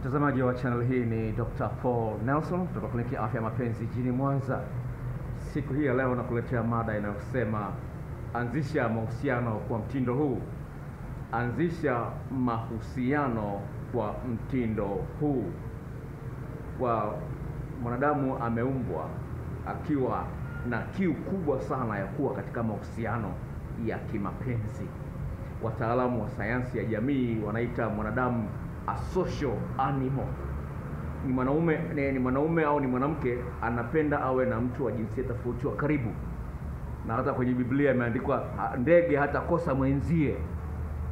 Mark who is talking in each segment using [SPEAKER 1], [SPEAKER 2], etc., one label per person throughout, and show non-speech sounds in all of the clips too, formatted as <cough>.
[SPEAKER 1] Mtazamaji wa channel hii ni Dr. Paul Nelson kutoka kliniki ya afya ya mapenzi jijini Mwanza. Siku hii ya leo nakuletea mada inayosema anzisha mahusiano kwa mtindo huu. Anzisha mahusiano kwa mtindo huu. Kwa mwanadamu ameumbwa akiwa na kiu kubwa sana ya kuwa katika mahusiano ya kimapenzi. Wataalamu wa sayansi ya jamii wanaita mwanadamu a social animal. Ni mwanaume ni, mwanaume au ni mwanamke anapenda awe na mtu wa jinsia tofauti wa karibu, na hata kwenye Biblia imeandikwa ndege hata kosa mwenzie,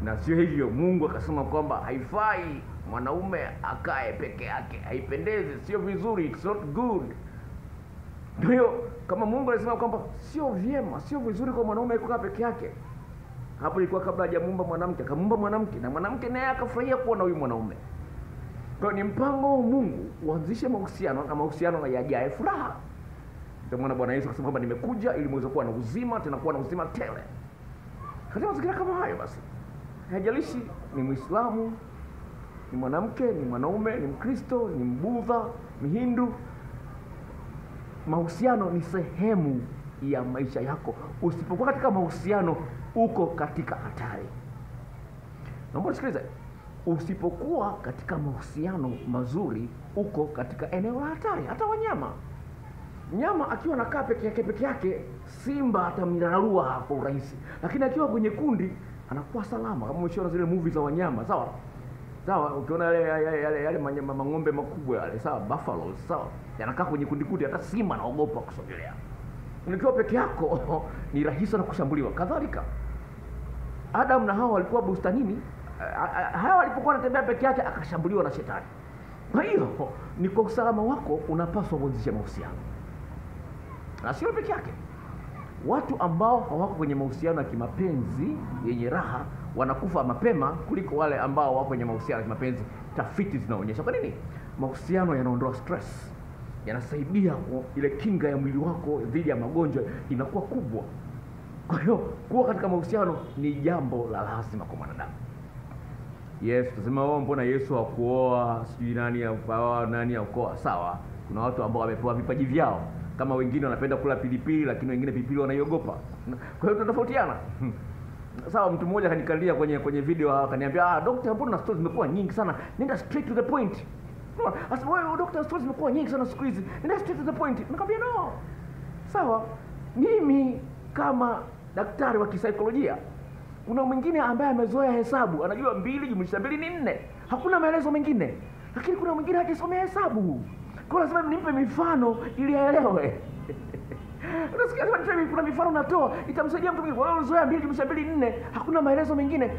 [SPEAKER 1] na sio hivyo. Mungu akasema kwamba haifai mwanaume akae peke yake, haipendezi, sio vizuri, it's not good. Ndio kama Mungu alisema kwamba sio vyema, sio vizuri kwa mwanaume kukaa peke yake, hapo ilikuwa kabla hajamuumba mwanamke, akamuumba mwanamke na mwanamke naye akafurahia kuwa na huyu mwanaume. Kwa ni mpango wa Mungu uanzishe mahusiano na mahusiano yajae furaha. Ndio maana Bwana Yesu akasema kwamba nimekuja ili muweze kuwa na uzima, tena kuwa na uzima tele. Katika mazingira kama hayo, basi haijalishi ni Muislamu, ni mwanamke, ni mwanaume, ni Mkristo, ni Mbudha, ni Hindu, mahusiano ni sehemu ya maisha yako. Usipokuwa katika mahusiano, uko katika hatari. Naomba nisikilize, usipokuwa katika mahusiano mazuri, uko katika eneo la hatari. Hata wanyama, nyama akiwa anakaa peke yake peke yake, simba atamrarua kwa urahisi, lakini akiwa kwenye kundi anakuwa salama. Kama umeshaona zile movie za wanyama, sawa sawa, ukiona yale yale, yale, yale manyama- mang'ombe makubwa yale, sawa, buffalo, sawa, yanakaa kwenye kundi kundi, hata simba anaogopa kusogelea. Ukiwa peke yako <laughs> ni rahisi na kushambuliwa. Kadhalika Adam na Hawa walikuwa bustanini. Hawa alipokuwa anatembea peke yake akashambuliwa na shetani. Kwa hiyo ni kwa usalama wako unapaswa kuanzisha mahusiano, na sio peke yake. Watu ambao hawako kwenye mahusiano ya kimapenzi yenye raha wanakufa mapema kuliko wale ambao wako kwenye mahusiano ya kimapenzi. Tafiti zinaonyesha. Kwa nini? Mahusiano yanaondoa stress, yanasaidia ile kinga ya mwili wako dhidi ya magonjwa inakuwa kubwa. Kwa hiyo kuwa katika mahusiano ni jambo la lazima kwa mwanadamu. Yes, tusema oh, mbona Yesu hakuoa sijui nani akaoa nani akoa. Sawa, kuna watu ambao wamepewa vipaji vyao, kama wengine wanapenda kula pilipili, lakini wengine pilipili wanaiogopa. Kwa hiyo tunatofautiana. <laughs> Sawa, mtu mmoja kanikalia kwenye kwenye video akaniambia, ah, doctor, mbona stories zimekuwa nyingi sana, nenda straight to the point. Asa wewe doctor, stories zimekuwa nyingi sana siku hizi, nenda straight to the point. Nikamwambia no, sawa, mimi kama daktari wa kisaikolojia kuna mwingine ambaye amezoea hesabu, anajua mbili jumlisha mbili ni nne, hakuna maelezo mengine. Lakini kuna mwingine hajasomea hesabu, kwa lazima nimpe mifano ili aelewe. <laughs> Unasikia, kuna mifano natoa itamsaidia mtu mwingine. Wewe uzoea mbili jumlisha mbili nne, hakuna maelezo mengine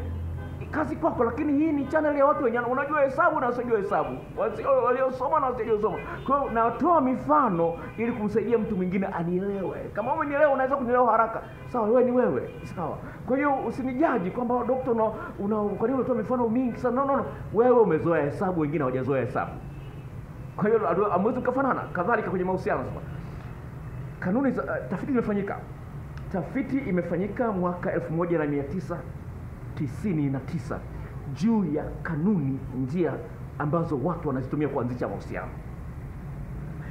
[SPEAKER 1] kazi kwako, lakini hii ni channel ya watu wenye unajua hesabu na wasiojua hesabu, waliosoma na wasiojisoma. Kwa hiyo natoa mifano ili kumsaidia mtu mwingine anielewe. Kama wewe unielewa, unaweza kunielewa haraka. Sawa, wewe ni wewe, sawa. Kwa hiyo usinijaji kwamba dokta, una, una kwa nini unatoa mifano mingi sana? No, no, no. Wewe umezoea hesabu, wengine hawajazoea hesabu. Kwa hiyo hamwezi kufanana. Kadhalika kwenye mahusiano kanuni za uh, tafiti zimefanyika. Tafiti imefanyika mwaka 1999 juu ya kanuni, njia ambazo watu wanazitumia kuanzisha mahusiano.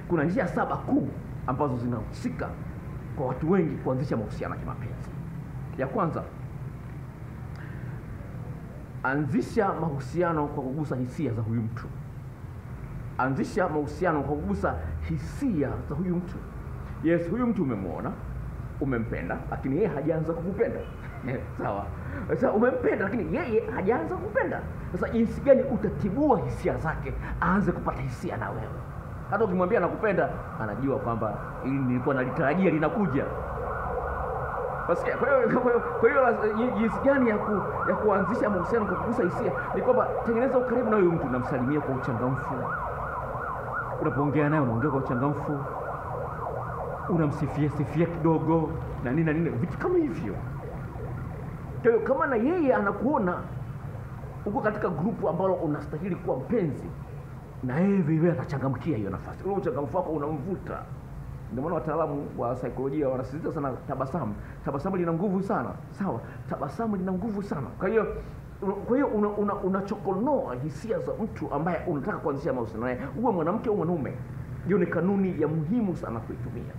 [SPEAKER 1] Kuna njia saba kuu ambazo zinahusika kwa watu wengi kuanzisha mahusiano ya kimapenzi. Ya kwanza, anzisha mahusiano kwa kugusa hisia za huyu mtu anzisha mahusiano kwa kugusa hisia za huyu mtu. Yes, huyu mtu umemwona, umempenda, lakini yeye hajaanza kukupenda. Sawa. Sasa umempenda, lakini yeye hajaanza kupenda. Sasa jinsi gani utatibua hisia zake aanze kupata hisia na wewe? Hata ukimwambia nakupenda, anajua kwamba ili nilikuwa nalitarajia linakuja. Kwa hiyo la- jinsi gani ya ku, ya kuanzisha mahusiano kwa kugusa hisia ni kwamba tengeneza ukaribu na huyo mtu, namsalimia kwa uchangamfu, unapoongea naye unaongea kwa uchangamfu, unamsifia sifia kidogo na nini na nini, vitu kama hivyo. Kwa hiyo kama na yeye anakuona uko katika grupu ambalo unastahili kuwa mpenzi, na yeye vile atachangamkia hiyo nafasi, ule uchangamfu wako unamvuta. Ndio maana wataalamu wa saikolojia wanasisitiza sana tabasamu. Tabasamu lina nguvu sana, sawa. Tabasamu lina nguvu sana. Kwa hiyo kwa hiyo unachokonoa una, una hisia za mtu ambaye unataka kuanzisha mahusiano naye, uwe mwanamke au mwanaume. Hiyo ni kanuni ya muhimu sana kuitumia.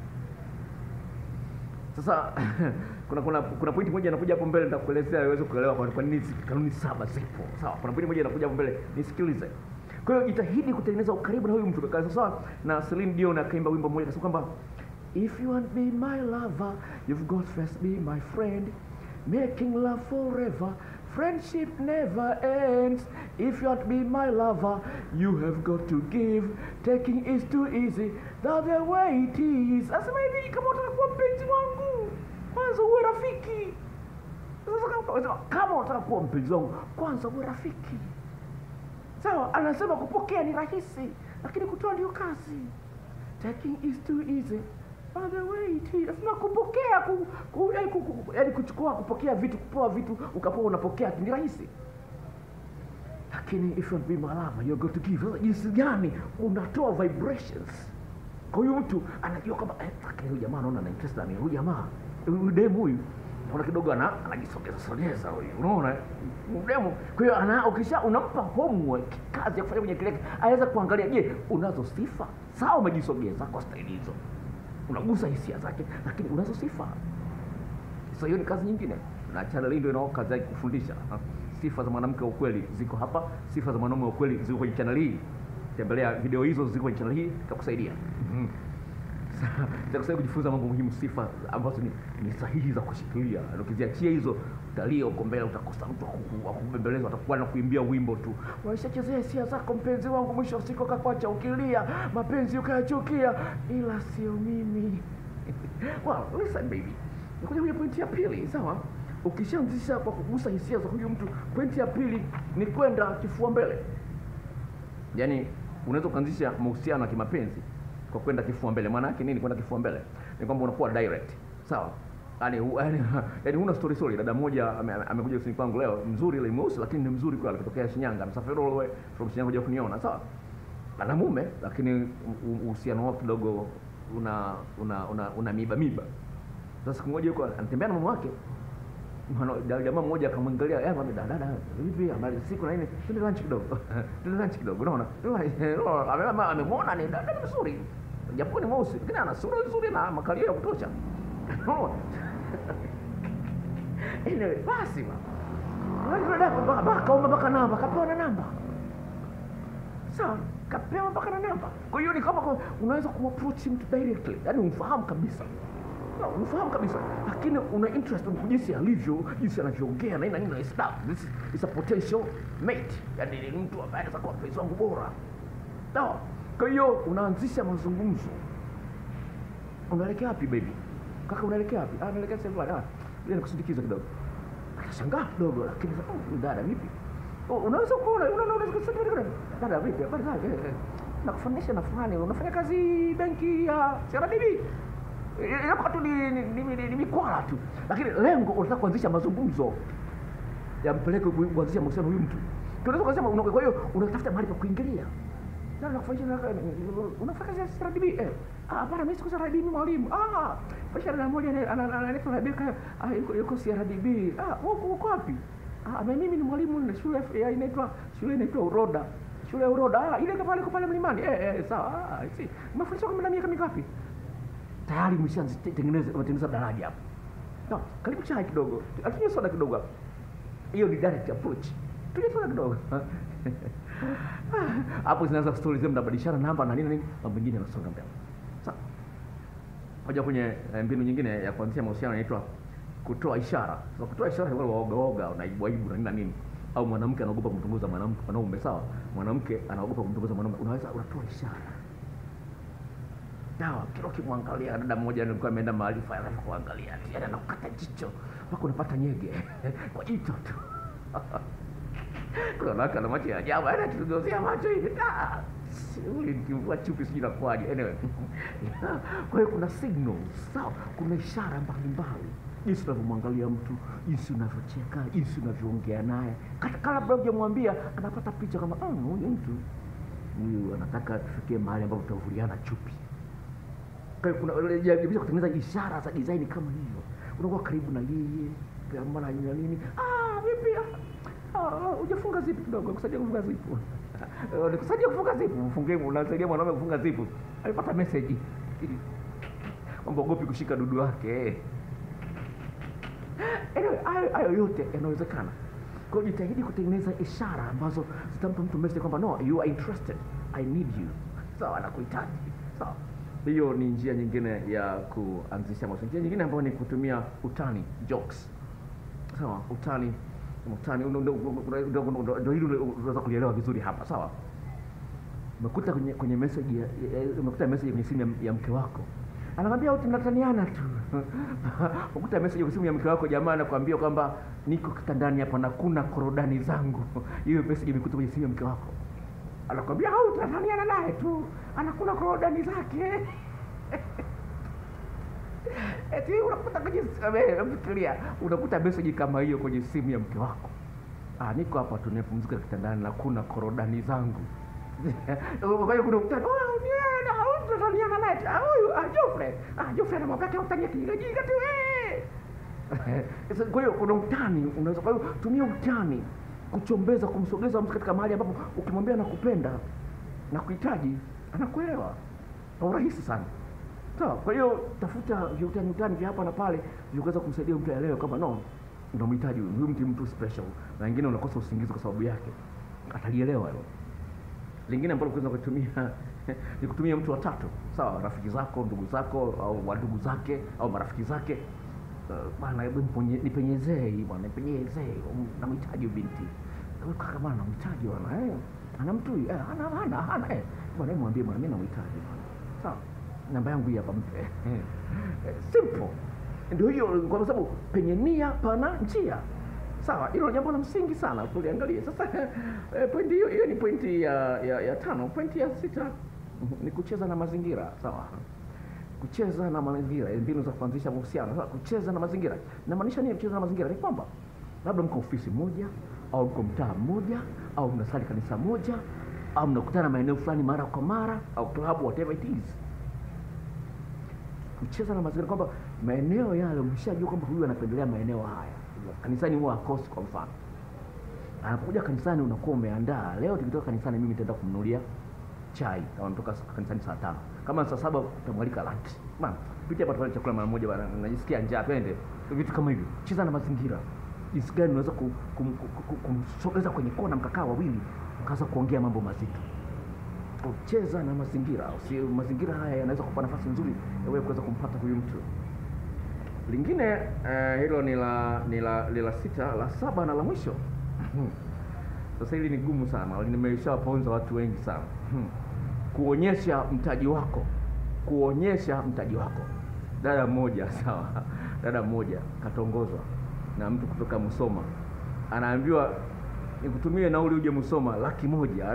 [SPEAKER 1] Sasa <laughs> kuna kuna kuna pointi moja inakuja hapo mbele, nitakuelezea uweze kuelewa kwa nini kanuni saba zipo. Sawa, kuna pointi moja inakuja hapo mbele, nisikilize. Kwa hiyo jitahidi kutengeneza ukaribu na huyu mtu kaka. Sawa, na Celine Dion akaimba wimbo mmoja akasema kwamba if you want be my lover, you've got first be my friend. Making love forever, friendship never ends. If you want be my lover, you have got to give. Taking is too easy, that's the way it is. Asema hivi, kama unataka kuwa mpenzi wangu, kwanza uwe rafiki. Kama unataka kuwa mpenzi wangu, kwanza uwe rafiki. Sawa, anasema kupokea ni rahisi, lakini kutoa ndio kazi. Taking is too easy. By the kuchukua kupokea vitu kupoa vitu ukapoa unapokea ni rahisi. Lakini if you be lover, you're going to give. Sasa jinsi gani unatoa vibrations? Kwa hiyo mtu anajua kwamba eh, huyu jamaa anaona na interest na. Huyu jamaa huyu demu huyu naona kidogo ana anajisogeza sogeza huyu. Unaona? Demu. Kwa hiyo ana ukisha unampa homework kazi ya kufanya kwenye kile anaweza kuangalia je, unazo sifa? Sawa umejisogeza kwa staili hizo. Unagusa hisia zake lakini unazo sifa. Sasa hiyo ni kazi nyingine, na channel hii ndio inao kazi yake kufundisha sifa za mwanamke wa ukweli ziko hapa, sifa za mwanaume wa ukweli ziko kwenye channel hii. Tembelea video hizo, ziko kwenye channel hii, itakusaidia <laughs> Sasa, kujifunza mambo muhimu, sifa ambazo ni, ni sahihi za kushikilia. Ukiziachia hizo, utalia huko mbele, utakosa mtu wa kuku- kubembeleza, atakuwa na kuimbia wimbo tu, waishachezea hisia zako mpenzi wangu, mwisho wa siku kakwacha ukilia, mapenzi ukayachukia, ila sio mimi. <laughs> Well, listen baby, nikuja kwenye pointi ya pili, sawa? Ukishaanzisha kwa kugusa hisia za huyu mtu, pointi ya pili ni kwenda kifua mbele. Yaani unaweza kuanzisha mahusiano ya kimapenzi kwa kwenda kifua mbele. Maana yake nini kwenda kifua mbele? Ni kwamba unakuwa direct. Sawa? Yaani yaani <laughs> yaani huna story story. Dada mmoja ame- ame- amekuja ofisini kwangu leo, mzuri ile mweusi lakini ni mzuri kwa kutokea Shinyanga. msafiri all the way from Shinyanga kuja kuniona. Sawa? Ana mume lakini uhusiano wao kidogo una una una, una miba miba. Sasa siku moja yuko anatembea na mume wake jamaa mmoja akamwangalia eh mami dada dada vipi habari siku na nini twende lunch kidogo twende lunch kidogo unaona Amemwona ame- ame- amemwona ni dada mzuri japo ni mweusi lakini ana sura nzuri na makalio ya kutosha anyway basi ma kaomba mpaka namba kapewa na namba sawa kapewa mpaka na namba kwa hiyo ni kama unaweza kumapproach mtu directly yaani umfahamu kabisa Unafahamu kabisa. Lakini una interest jinsi alivyo jinsi anavyoongea na nini na nini stuff this is, a potential mate. Yani ni mtu ambaye anaweza kuwa mpenzi wangu bora. Sawa. Kwa hiyo unaanzisha mazungumzo. Unaelekea wapi baby? Kaka unaelekea wapi? Ah naelekea sehemu fulani. Ah ile nikusindikiza kidogo. Akashangaa kidogo lakini sasa, oh, dada vipi? Oh, unaweza kuona unaona unaweza kidogo dada vipi? Habari zake? Eh, eh. na fulani. Unafanya kazi benki ya CRDB inakuwa tu ni, ni, ni, mikwala tu. Lakini lengo unataka kuanzisha mazungumzo. Yampeleke ku- kuanzisha mahusiano huyu mtu. Tunaweza kusema kwa hiyo unatafuta mahali pa kuingilia. Na na unafanya kazi ya CRDB eh ah hapana mimi sikuza CRDB ni mwalimu. Ah fasha na moja ana- ana- ana- anaitwa ah yuko yuko CRDB ah uko uko wapi? Ah mimi mimi ni mwalimu na shule ya inaitwa shule inaitwa Uroda. Shule ya Uroda. Ah ile pale kwa pale mlimani. Eh eh sawa. Ah si. see. Kama na miaka mingapi tayari mshatengeneza umetengeneza daraja hapo. No, karibu chai kidogo. Atunywe soda kidogo hapo. Hiyo ni direct approach. Tunywe soda kidogo. <laughs> Hapo zinaanza stories zenu mnabadilishana namba na nini nini, mambo mengine yanasonga mbele. Sawa. Moja kwenye eh, mbinu nyingine ya kuanzisha mahusiano inaitwa kutoa ishara. So, kutoa ishara wale waoga waoga na aibu na nini. Au mwanamke anaogopa kumtongoza mwanamke mwanaume sawa. Mwanamke anaogopa kumtongoza mwanaume. Unaweza unatoa ishara. Dawa kila ukimwangalia dada mmoja nilikuwa ameenda mahali fulani kuangalia yani anakukata jicho mpaka unapata nyege <laughs> kwa jicho tu. <laughs> Kuna wanawake na macho ya ajabu, yani tulizozea macho hivi. Ah, ule nikivua chupi sijui inakuwaje. Anyway. <laughs> Kwa hiyo kuna signals, sawa? Kuna ishara mbalimbali. Jinsi unavyomwangalia mtu, jinsi unavyocheka, jinsi unavyoongea naye. Hata kabla hujamwambia anapata picha kama "Mm, huyu mtu huyu anataka tufikie mahali ambapo tutavuliana chupi. Jaribisha kutengeneza ishara za design kama hiyo. Unakuwa karibu na yeye, kama na nini. Ah, vipi? Ah, ujafunga zipi kidogo, kusaidia kufunga zipu. <laughs> Eh, Nikusaidia kufunga zipu, ufunge, unasaidia mwanaume kufunga zipu. Alipata message kwamba gopi kushika dudu wake. Anyway, hayo yote yanawezekana. Kwa hiyo jitahidi kutengeneza ishara ambazo zitampa mtu message kwamba no, you are interested, I need you. Sawa, so, nakuhitaji. Sawa. Hiyo ni njia nyingine ya kuanzisha mahusiano. Njia nyingine ambayo ni kutumia utani, jokes. Sawa, utani utani ndio hili unaweza kulielewa vizuri hapa. Sawa. Umekuta kwenye kwenye message umekuta message kwenye simu ya, mke wako anakwambia "Oh, tunataniana tu <laughs> ukuta message kwa simu ya mke wako jamaa anakuambia kwamba niko kitandani hapa na kuna korodani zangu hiyo message imekuta kwenye simu ya mke wako anakwambia au tunataniana naye tu. Anakuna korodani zake. <laughs> Eti unakuta kwenye eh, fikiria unakuta message kama hiyo kwenye simu ya mke wako. Ah, niko hapa tu nimepumzika kitandani <laughs> na kuna korodani zangu. Kwa kuna utani oh, na naye. Ah, huyu ah, Jofre ah, Jofre kijinga tu eh. <laughs> Kwa hiyo kuna utani unaweza kwa hiyo tumia utani kuchombeza kumsogeza mtu katika mahali ambapo ukimwambia nakupenda na kuhitaji anakuelewa. Kwa urahisi sana. Sawa kwa hiyo tafuta viutani utani vya hapa na pale viweza kumsaidia mtu aelewe kwamba no unamhitaji huyu mtu mtu special. Na wengine unakosa usingizi kwa sababu yake. Atalielewa hilo. Lingine ambalo kuweza kutumia <laughs> ni kutumia mtu wa tatu. Sawa rafiki zako ndugu zako au wandugu zake au marafiki zake Uh, bwana hebu nipenyezee hii bwana nipenyezee. Um, namhitaji binti. Kaka bwana namhitaji bwana eh. Ana mtu huyu? eh hana hana hana eh. Bwana hebu mwambie bwana mimi namhitaji bwana. Sawa? Namba yangu hapa mpe. Eh, simple. Ndio hiyo kwa sababu penye nia pana njia. Sawa hilo jambo la msingi sana tuliangalia sasa eh, pointi hiyo hiyo ni pointi ya, ya, ya tano. Pointi ya sita ni kucheza na mazingira. Sawa kucheza na mazingira mbinu za kuanzisha mahusiano. Sasa kucheza na mazingira namaanisha nini kucheza na mazingira? Ni kwamba labda mko ofisi moja au mko mtaa mmoja au mnasali kanisa moja au mnakutana maeneo fulani mara kwa mara au club whatever it is. Kucheza na mazingira kwamba maeneo yale mshajua kwamba huyu anapendelea maeneo haya. Kanisani huwa akosi kwa mfano. Anapokuja kanisani unakuwa umeandaa leo tukitoka kanisani mimi nitaenda kumnulia chai. Kama natoka kanisani saa tano kama saa saba utamwalika lunch. Mama, pitia hapa tufanye chakula mara moja bana najisikia njaa twende. Vitu kama hivyo cheza na mazingira. Jinsi gani unaweza ku- kum- ku- ku- kumsogeza kwenye kona mkakaa wawili mkaanza kuongea mambo mazito. Cheza na mazingira. Si mazingira haya yanaweza kupa nafasi nzuri ya wewe kuweza kumpata huyu mtu. Lingine uh, hilo ni la ni la la sita la saba na la mwisho. Sasa hili ni gumu sana nimeshawaponza watu wengi sana kuonyesha mtaji wako. Kuonyesha mtaji wako. Dada mmoja <laughs> sawa. Dada mmoja katongozwa na mtu kutoka Musoma. Anaambiwa nikutumie nauli uje Musoma laki moja.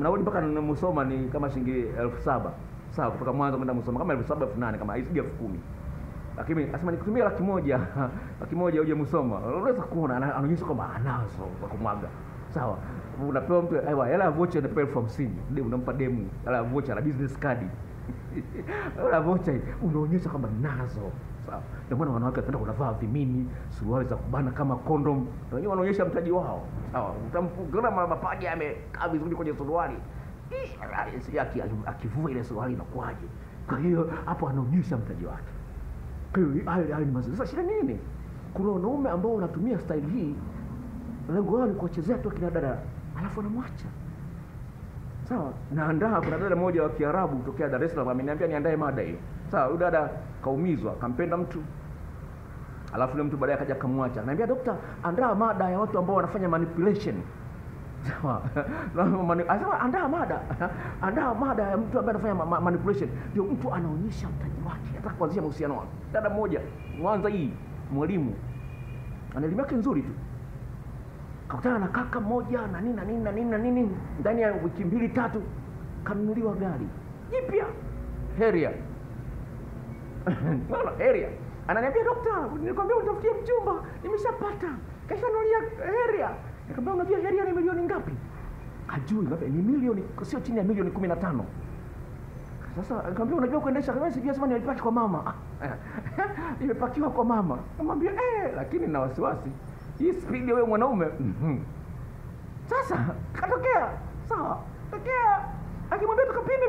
[SPEAKER 1] Nauli mpaka Musoma ni kama shilingi elfu saba. Sawa kutoka Mwanza kwenda Musoma. Kama elfu saba elfu nane kama haizidi elfu kumi. Lakini asema nikutumia laki moja <laughs> laki moja uje Musoma. Unaweza kuona anaonyesha kwamba anazo za kumwaga. Sawa unapewa mtu aiwa hela vocha inapewa elfu hamsini unampa demu hela vocha na business card. <laughs> Hela vocha unaonyesha kwamba nazo. Sawa. Ndio maana wanawake wanapenda kunavaa vimini suruali za kubana kama condom. Wenyewe wanaonyesha mtaji wao. Sawa. Mama mapaja yamekaa vizuri kwenye suruali. Aki- akivua ile suruali inakuwaje? Kwa hiyo hapo anaonyesha mtaji wake. Kwa hiyo hayo hayo ni mazuri. Sasa shida nini? Kuna wanaume ambao wanatumia style hii, lengo lao ni kuwachezea tu akina dada, alafu anamwacha. Sawa, naandaa. Kuna dada mmoja wa Kiarabu kutokea Dar es Salaam ameniambia niandae mada hiyo. Sawa, huyu dada kaumizwa, kampenda mtu alafu yule mtu baadaye akaja akamwacha. Ananiambia dokta, andaa mada ya watu ambao wanafanya manipulation. <laughs> Anasema andaa mada. <laughs> Andaa mada ya mtu ambaye anafanya ma- manipulation. Ndio mtu anaonyesha mtaji wake. Anataka kuanzisha mahusiano wake. Dada mmoja Mwanza hii mwalimu. Ana elimu yake nzuri tu. Kakutana na kaka mmoja na nini na nini na nini na nini ndani ya wiki mbili tatu kanunuliwa gari jipya heria <laughs> Unaona, heria ananiambia dokta, nilikwambia utafutie mchumba, nimeshapata kesha nulia area. Nikamwambia unajua heria ni milioni ngapi? Hajui ni milioni sio chini ya milioni kumi na tano. Sasa nikamwambia unajua kuendesha kama sijui sema nimepaki kwa mama. <laughs> imepakiwa kwa mama. Namwambia eh, lakini na wasiwasi hii spidi wewe mwanaume. Mhm. Sasa katokea sawa, tokea akimwambia tukapime